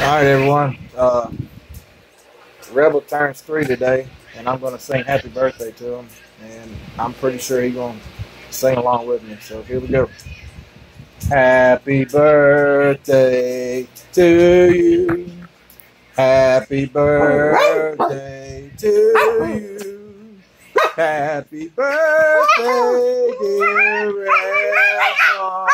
All right, everyone. Uh, Rebel turns three today, and I'm going to sing happy birthday to him. And I'm pretty sure he's going to sing along with me. So here we go. Happy birthday to you. Happy birthday to you. Happy birthday, dear Rebel.